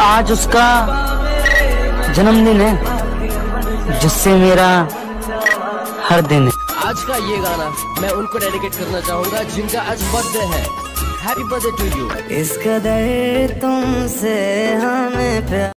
आज उसका जन्मदिन है जिससे मेरा हर दिन है। आज का ये गाना मैं उनको डेडिकेट करना चाहूँगा जिनका आज बर्थडे है। हैप्पी बर्थडे टू यू इस कदर तुमसे हमें